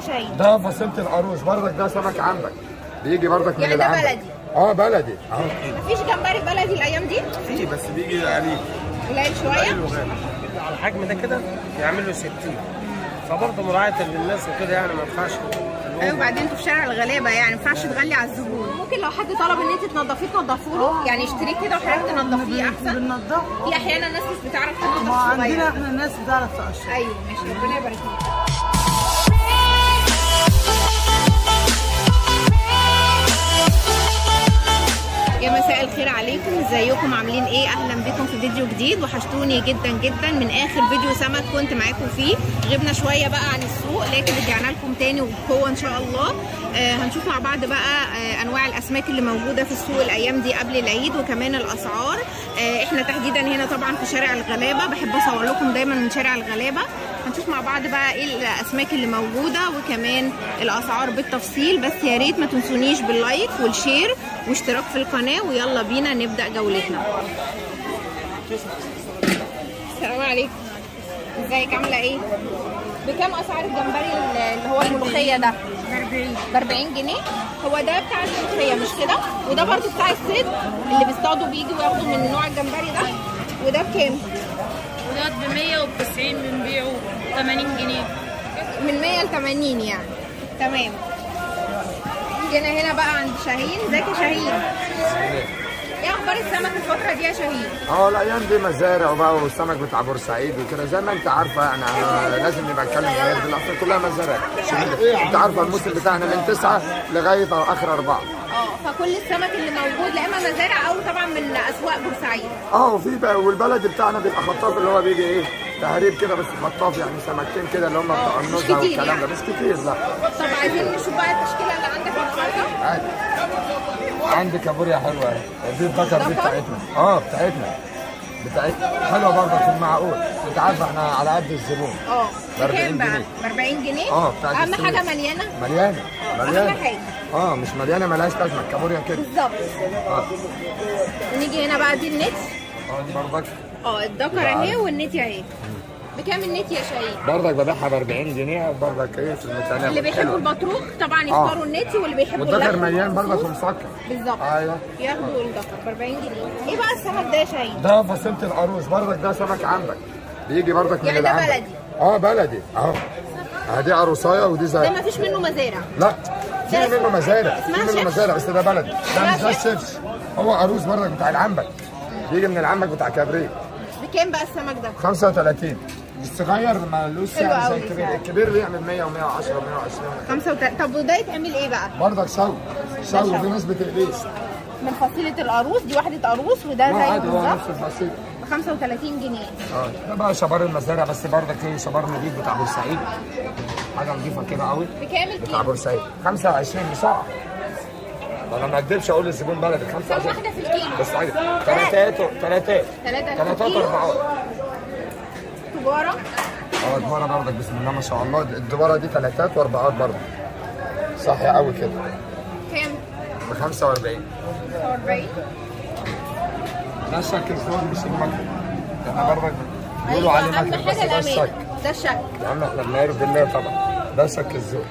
شاهين ده فصيلة القاروص برضك ده سمك عندك. بيجي برضك من يعني ده. بلدي؟ آه بلدي. اهو مفيش جمبري بلدي الأيام دي؟ في بس بيجي قليل قليل شوية. على الحجم ده كده يعمل له 60 فبرضه مراعاة للناس وكده يعني ما ينفعش أيوه وبعدين أنتوا في شارع الغلابة يعني ما ينفعش تغلي على الزبون. ممكن لو حد طلب إن أنت تنضفيه تنضفوا له. يعني اشتريه كده وحضرتك تنضفيه أحسن. بننضفه. في أحيانا ناس مش بتعرف تنضف ما عندنا إحنا الناس بتعرف تقشر. أيوه ماشي. ربنا يبارك فيك. يا مساء الخير عليكم. ازيكم؟ عاملين إيه؟ أهلا بكم في فيديو جديد. وحشتوني جدا جدا. من آخر فيديو سمك كنت معاكم فيه. غبنا شوية بقى عن السوق لكن رجعنا لكم تاني وبقوه إن شاء الله. آه هنشوف مع بعض بقى آه أنواع الأسماك اللي موجودة في السوق الأيام دي قبل العيد وكمان الأسعار. آه إحنا تحديدا هنا طبعا في شارع الغلابة. بحب أصور لكم دايما من شارع الغلابة. هنشوف مع بعض بقى إيه الاسماك اللي موجوده وكمان الاسعار بالتفصيل بس يا ريت ما تنسونيش بال like وال share واشتراك في القناة ويلا بينا نبدأ جولتنا. السلام عليكم. ازيك؟ عاملة إيه؟ بكام اسعار الجمبري اللي هو الملوخية ده؟ ب 40 ب 40 جنيه. هو ده بتاع الملوخية مش كده؟ وده برضو بتاع الصيد اللي بيصطادوا بيجوا ياخدوا من نوع الجمبري ده. وده بكام؟ ب 100 وب 90 بنبيعه 80 جنيه. من 100 ل 80 يعني. تمام. جينا هنا بقى عند شاهين. ازيك يا شاهين؟ إيه أخبار السمك الفترة دي يا شاهين آه الأيام دي مزارع بقى والسمك بتاع بورسعيد وكده. زي ما انت عارفة يعني لازم نبقى نتكلم غير دي الاصل كلها مزارع. انت عارفة الموسم بتاعنا من تسعة لغاية آخر أربعة. آه فكل السمك اللي موجود لا إما مزارع أو طبعا من أسواق بورسعيد. آه وفي بقى والبلد بتاعنا بيبقى خطاف اللي هو بيجي إيه تهريب كده بس خطاف يعني سمكتين كده اللي هم بتوع النزهة كتير والكلام يعني. ده مش كتير لا. طب عايزين نشوف بقى التشكيلة اللي عندك النهارده؟ عندي كابوريا حلوة. دي الذكر دي؟ بتاعتنا. آه بتاعتنا. بتاعتنا حلوة برضه في المعقول. أنت عارف إحنا على قد الزبون. آه. ب 40 بكام بقى؟ جنيه. ب 40 جنيه؟ آه بتاعت أهم. حاجة مليانة؟ مليانة. مليانة. أهم حاجة. آه مش مليانة ملهاش لازمة. الكابوريا كده. بالظبط. آه. ونيجي هنا بقى دي النت. آه دي برضك. آه الدكر أهي والنت أهي. بكام النت يا شاهين؟ برضك ببيعها ب 40 جنيه برضك إيه في المتناول. اللي بيحبوا. البطروخ طبعا يختاروا النت واللي بيحبوا والدكر مليان برضك ومسكر. بالظبط. أيوه. ياخدوا الدكر ب 40 جنيه. إيه بقى السمك ده يا شاهين؟ ده فصيلة القاروص. برضك ده سمك عندك. بيجي برضك من يعني ده. بلدي؟ آه بلدي. أهو. آه دي عروساية ودي زي ده مفيش منه مزارع. لا. في منه مزارع. في منه؟ مزارع بس ده بلدي. ده مش ده؟ الشيبس هو عروس برضك بتاع العنبك بيجي من العنبك بتاع كبريت بكام بقى السمك ده؟ 35 الصغير حلو سعر زي. الكبير الكبير بيعمل 100 و110 و120 خمسة وت... طب وده يتعمل إيه بقى؟ برضك شوي. شوي شوي. في ناس بتقليش من فصيلة القاروص دي واحدة قاروص وده زي بالظبط. نفس الفصيل. ب 35 جنيه. آه ده بقى شبار المزارع بس برضك إيه شبار نضيف بتاع بورسعيد. حاجة نضيفة كده قوي. بكام بتاع؟ بورسعيد. 25 بسعر. أنا ما أكدبش أقول للزبون بلدي كام 25 واحدة في الكيلو؟ بس عادي. ثلاثات ثلاثات ثلاثات اربعات تجارة آه الدبارة برضك. بسم الله ما شاء الله. الدبارة دي ثلاثات واربعات برضك. صح قوي كده. كام؟ ب 45 40 ده شكل صور مش المكن إحنا برضك بيقولوا أيوة عليه أهم مكن بس ده الشكل ده الشكل يا عم إحنا بنعرف بالله طبعا. ده شكل الذوق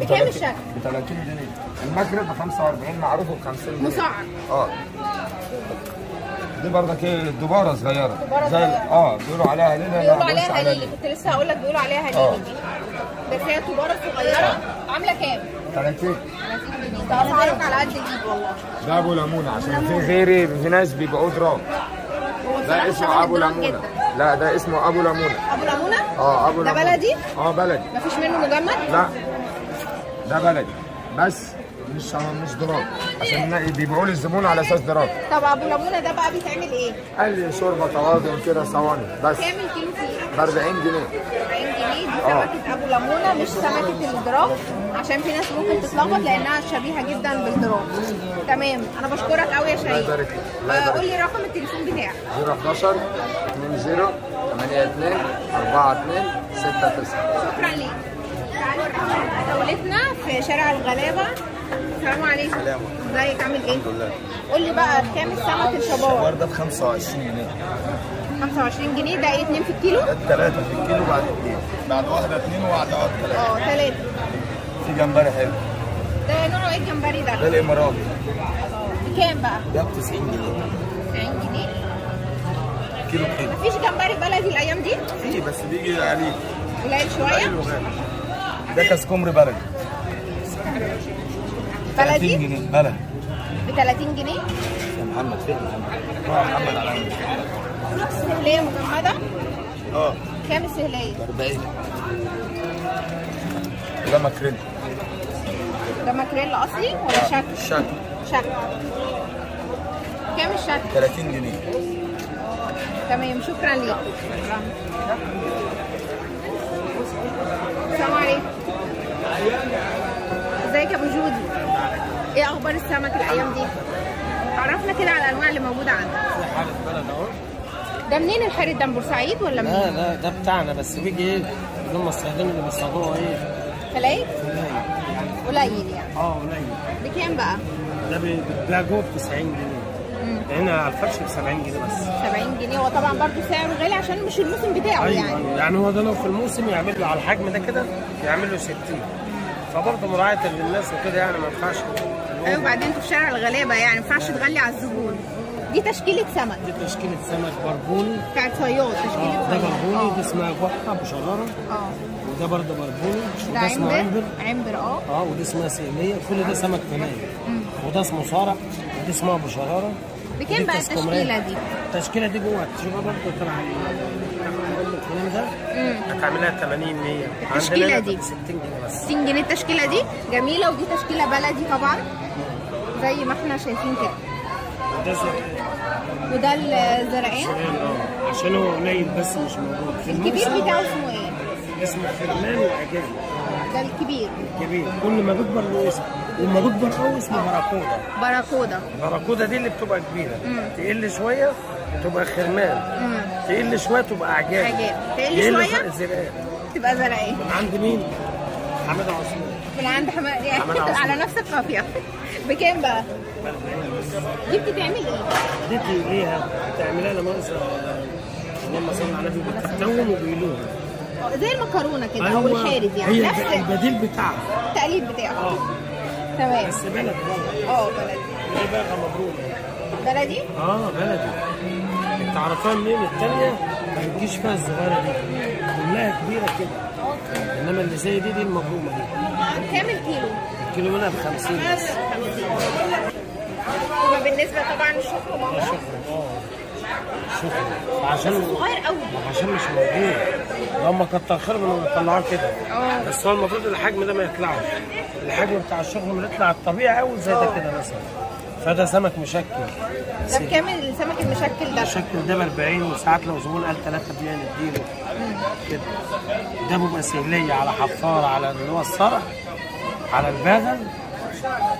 بكام الشكل؟ ب 30 جنيه. المكرب ب 45 معروف ب 50 جنيه. مسعر. آه. دي برضك إيه دبارة صغيرة دبارة زي صغيرة. آه بيقولوا عليها هليلة لا، بيقولوا عليها على هليلي كنت لسه هقول لك بيقولوا عليها آه. هليلي دي بس هي تجارة صغيرة عاملة كام؟ 30 30 جنيه ده على قد الايد والله ده أبو ليمونة عشان في غيري في ناس بيبيعوه دراج هو ده اسمه أبو جدا. لا ده اسمه أبو ليمونة أبو ليمونة؟ آه أبو ده ليمونة بلدي؟ آه بلدي مفيش منه مجمد؟ لا ده بلدي بس مش مش دراج عشان بيبيعوا لي الزبون على أساس دراج طب أبو ليمونة ده بقى بيتعمل إيه؟ قال لي شوربة طواجن كده صواني بس. كام الكيلو فيه؟ ب 40 جنيه. 40 جنيه. دي سمكة أبو ليمونة مش سمكة الدراج عشان في ناس ممكن تتلخبط لأنها شبيهة جدا بالدراج تمام. أنا بشكرك قوي يا. الله آه، قول لي رقم التليفون بتاعك. 011 20 82 42 69 شكرا ليك. تعالوا نروح دولتنا في شارع الغلابة. السلام عليكم. سلام. ازيك؟ عامل إيه؟ الحمد لله. قول لي بقى كام السمك الشبار؟ ده ب 25 جنيه. 25 جنيه. ده إيه؟ 2 في الكيلو؟ ثلاثة في الكيلو بعد اثنين بعد واحدة اثنين وبعد واحدة ثلاثة آه ثلاثة في جمبري حلو. ده نوعه إيه الجمبري ده؟ ده الإماراتي. بكام بقى؟ ده ب 90 جنيه. 90 جنيه. كيلو كيلو. مفيش جمبري بلدي الأيام دي؟ في بس بيجي عليه قليل شوية؟ قليل وغالي. ده كاسكومري بلدي. 30 بلدي جنيه. بلدي ب 30 جنيه؟ يا محمد فين محمد؟ آه محمد. على سهلية مجمدة؟ آه. كام السهلية؟ 40 ده ماكريل. ده ماكريل أصلي ولا شكل؟ الشكل شكل. كام الشكل؟ 30 جنيه. تمام شكرا ليك. شكرا السلام عليكم. ازيك يا أبو جودي؟ إيه أخبار السمك الأيام دي؟ عرفنا كده على الانواع اللي موجودة عندك. حالة بلد أهو. ده منين الحارة ده من بورسعيد ولا لا منين؟ لا ده بتاعنا بس بيجي إيه؟ اللي هم الصيادين اللي بيصطادوها إيه؟ فلايت؟ قليل قليل يعني. آه قليل. بكام بقى؟ ده بيتباع جوه ب 90 جنيه هنا على الفرش ب 70 جنيه بس. 70 جنيه. هو طبعا برضو سعره غالي عشان مش الموسم بتاعه أيوه يعني. أيوة. يعني هو ده لو في الموسم يعمل له على الحجم ده كده يعمل له 60 فبرضه مراعاة للناس وكده يعني ما ينفعش. أيوه وبعدين أنتوا في شارع الغلابة يعني ما ينفعش تغلي على الزبون. دي تشكيلة سمك. دي تشكيلة سمك بربوني بتاعت صياد تشكيلة آه ده بربوني دي آه. اسمها جحة بشرارة آه. وده برضه بربوني ده وده اسمه عنبر. عنبر. آه. آه ودي اسمها سيمية. كل ده سمك فناي وده اسمه صارع. ودي اسمها بشرارة بكام بقى. التشكيلة دي؟ التشكيلة دي جوه. تشوفها برضه تبع الكلام ده؟ هتعملها 80 100 التشكيلة عندنا دي. ب 60 جنيه بس. 60 جنيه التشكيلة دي؟ جميلة ودي تشكيلة بلدي طبعا. زي ما إحنا شايفين كده. ده وده الزرقان آه. عشان هو قليل بس مش موجود. في الكبير بتاعه اسمه؟ اسمه حرمان واعجاب ده الكبير. كبير كل ما بيكبر له اسم. وما بيكبر قوي اسمه براكودا باراكودا براكودا دي اللي بتبقى كبيرة. تقل شوية تبقى خرمان. تقل شوية تبقى أعجاب. أعجاب. تقل؟ فرق زرقاء تبقى زرقان من عند مين؟ حمادة عثمان من عند حما... يعني. على نفس القافية. بكام بقى؟ دي بتتعمل إيه؟ دي تقليها تعملها لها مؤاخذه اللهم صل على النبي بتفتوم وبيلوم زي المكرونة كده أو الحارز يعني هي نفس البديل بتاعها. التقليد بتاعه آه. تمام. بس بلد برضه آه بلدي. دي بقى مبروك. بلدي؟ آه بلدي. أنت عرفتها منين التانية؟ ما بتجيش فيها الصغيرة دي. كلها كبيرة كده. إنما اللي زي دي دي المبرومة دي. كام الكيلو؟ الكيلو منها ب 50 بس يبقى بالنسبة طبعا للشكر ماما آه. شكرا عشان صغير قوي. عشان مش موجود. هم كتر خيرهم انهم يطلعوه كده. آه. بس هو المفروض الحجم ده ما يطلعش. الحجم بتاع الشغل يطلع الطبيعي قوي زي ده كده مثلا. فده سمك مشكل. ده بكام السمك المشكل ده؟ الشكل ده ب 40 وساعات لو زبون قال 3 جنيه نديله. كده. ده بيبقى سهلية على حفار على اللي هو الصرح على الباغل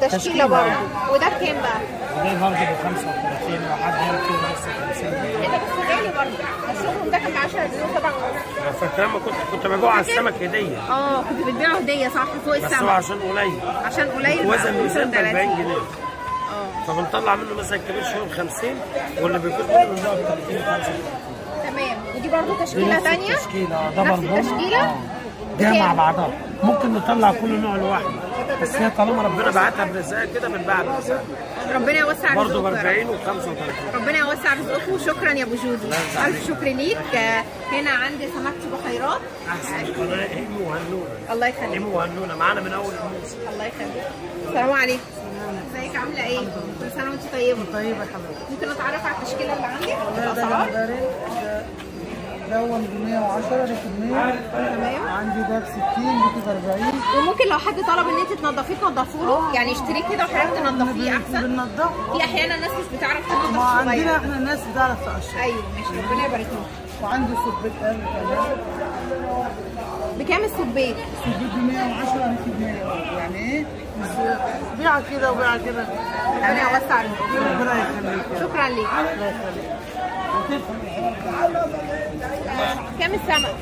تشكيلة. برضه. وده بكام بقى؟ وده برضه ب 35 لو حد هيعمل كده نفس 50 إيه ده بس غالي برضه الشغل ده كان ب 10 جنيه طبعا كنت كنت ببيعه على السمك هدية آه كنت بتبيعه هديه صح فوق بس هو السمك عشان قليل عشان قليل وزن ميزان ب 40 30. جنيه آه فبنطلع منه مثلا كبير شوية ب 50 واللي بيكون منه بنبيعه ب 30 35 تمام ودي برضه تشكيله ثانية آه برضه التشكيله آه جاية مع؟ بعضها. ممكن نطلع كل نوع لوحده بس هي طالما ربنا بعتها برزقها كده بنباعها برزقها ربنا يوسع برضه ب رزقك. يا رب. 40 و 35 ربنا يوسع رزقكم وشكرا يا أبو جودي. ألف شكر ليك. آه، هنا عندي سمكة بحيرات أحسن. قناة إيمو وهنونة. الله يخليك. إيمو وهنونة. معانا من أول الموسم. الله يخليك. السلام عليكم. ازيك؟ عاملة إيه؟ كل سنة وأنت طيبة. طيبة يا حبيبي ممكن اتعرف على التشكيلة اللي عندك؟ ده ده اول ب 110 ده ب 100 تمام. عندي ده ب 60 ده ب 40 وممكن لو حد طلب إن أنت تنضفيه تنضفوا له. يعني اشتريه كده وحضرتك تنضفيه أحسن. بننضف في أحيانا ناس مش بتعرف تنضف ما عندنا إحنا الناس بتعرف تقشر. أيوه ماشي. ربنا يبارك لكم وعندي سبيت قلب كمان. بكام السبيت؟ سبيت ب 110 أنا ب 100 يعني إيه؟ بيعه كده وبيعه كده. ربنا يوسع رزقك ربنا يخليك. شكرا ليك. الله يخليك. كام السمك؟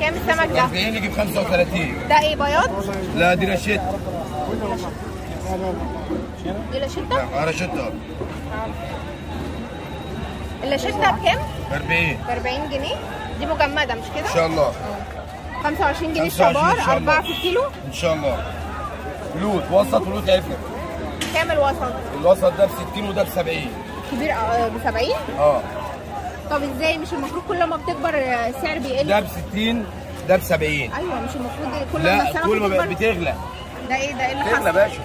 كام السمك ده؟ 40 يجي ب 35 ده إيه بياض؟ لا دي رشيت. دي لاشيتا؟ رشيت اللاشيتا بكام؟ ب 40 ب 40 جنيه. دي مجمدة مش كده؟ إن شاء الله. 25 جنيه 25 الشبار إن شاء الله. 4 في الكيلو إن شاء الله. لوت وسط ولوت عفر. كام الوسط؟ الوسط ده ب 60 وده ب 70 كبير ب 70 آه. طب إزاي؟ مش المفروض كل ما بتكبر السعر بيقل؟ ده ب 60 ده ب 70 أيوه مش المفروض كل ما لا السنة كل ما بتغلى. ده إيه؟ ده إيه اللي حصل؟ يا باشا.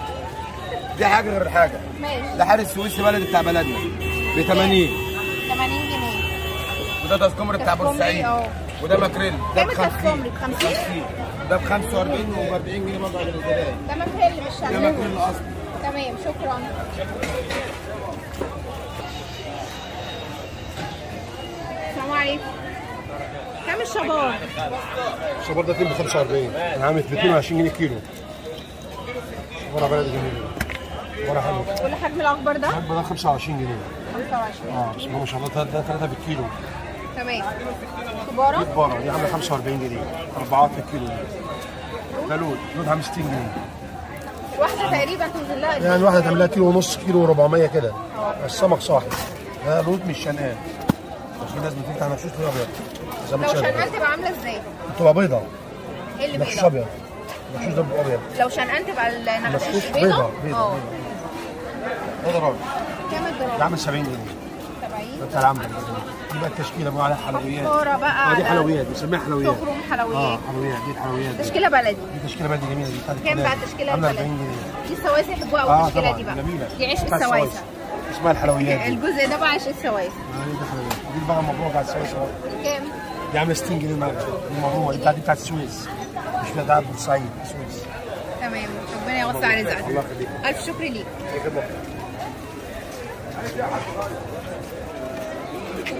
دي حاجة غير حاجة. ماشي. ده حارس سويسي بلدي بتاع بلدنا ب 80 80 جنيه. وده تسكمر بتاع بورسعيد. آه. وده ماكريل. ده ب 50 التسكمري؟ ب 50 ده ب 45 و 40 جنيه على الزبائن ده مكريل مش ده ماكريل اصلي تمام شكرا. عليكم كام الشباب؟ الشبار ده 2 ب 45 أنا عامل ب 22 جنيه كيلو. ورا بلدي جميل ورا حلو والحجم الأكبر ده؟ الحجم ده 25 جنيه. 25 آه بسم الله ما شاء الله. ده ده 3 بالكيلو. تمام. كبارة؟ كبارة. دي عامله 45 جنيه. اربعات في الكيلو ده لود لود عامل 60 جنيه. واحدة تقريبا تنزل لها يعني؟ واحدة تعمل لها كيلو ونص كيلو و400 كده. السمك صاحي. ده لود مش شنقان في ناس بتفتح مشوش ليه أبيض. زي ما لو شنقان تبقى عاملة إزاي؟ بتبقى بيضة. إيه اللي بيضة؟ أبيض. مشوش ده بيبقى أبيض. لو شنقان تبقى النغمة مشوش بيضة؟ بيضة. بيضة آه. بيضة. ده راجل كام ده الجرام؟ عامل 70 جنيه. 70 ده بتاع العمل دي بقى التشكيلة بقى عليها حلويات. كورة بقى آه دي حلويات بنسميها حلويات. تخرم آه حلويات حلويات دي الحلويات دي تشكيلة بلدي. دي تشكيلة بلدي جميلة دي كام بقى عاملة البلدي؟ 40 جنيه. دي السواسة يحبوها قوي التشكيلة طبعا. دي بقى. دي عيش بتاعت السواسة. اسمها الحلويات الجزء ده بقى عيش السواسة آه، دي حلويات. دي بقى مبروك على السويس اهو كام؟ دي عاملة 60 جنيه النهارده دي مبروك دي بتاعت السويس مش بتاعت بورسعيد السويس تمام. ربنا يوسع رزقك. الله يخليك. ألف شكر ليك.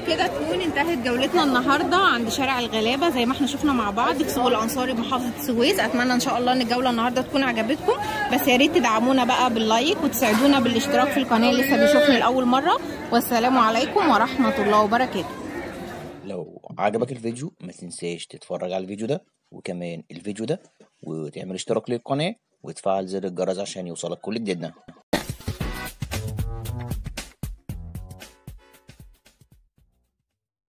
كده تكون انتهت جولتنا النهارده عند شارع الغلابة زي ما إحنا شفنا مع بعض في سوق الأنصاري بمحافظه السويس أتمنى إن شاء الله إن الجولة النهارده تكون عجبتكم. بس يا ريت تدعمونا بقى باللايك وتساعدونا بالاشتراك في القناة اللي لسه بيشوفني لأول مرة. والسلام عليكم ورحمة الله وبركاته. لو عجبك الفيديو ما تنساش تتفرج على الفيديو ده وكمان الفيديو ده وتعمل اشتراك للقناة وتفعل زر الجرس عشان يوصلك كل جديدنا.